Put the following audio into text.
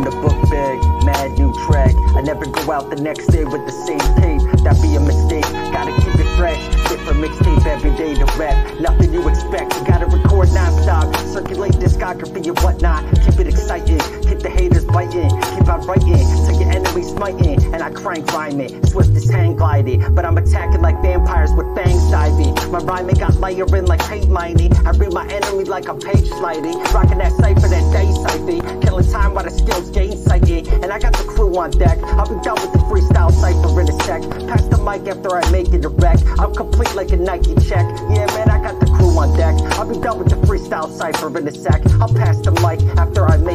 in the book bag, mad new track. I never go out the next day with the same tape. That'd be a mistake. Gotta keep it fresh. Different mixtape every day to rap. Nothing you expect. You gotta record non-stop. Circulate discography and whatnot. Keep it exciting. Keep the haters biting. Keep on writing. Till your enemies smiting. And I crank rhyming. Swift as hang gliding. But I'm attacking like vampires with fangs diving. My rhyming got layering like paint mining. I read my enemy like a page sliding. Rocking that cipher that day siphing. Killing time while the skills. And I got the crew on deck. I'll be done with the freestyle cipher in a sec. Pass the mic after I make it a wreck. I'm complete like a Nike check. Yeah, man, I got the crew on deck. I'll be done with the freestyle cipher in a sec. I'll pass the mic after I make